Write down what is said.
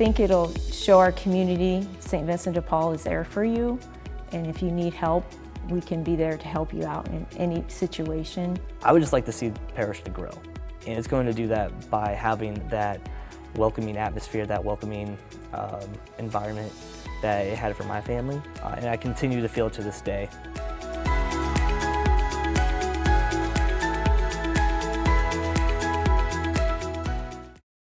think it'll show our community St. Vincent de Paul is there for you, and if you need help, we can be there to help you out in any situation. I would just like to see the parish to grow, and it's going to do that by having that welcoming atmosphere, that welcoming um, environment that it had for my family, uh, and I continue to feel to this day.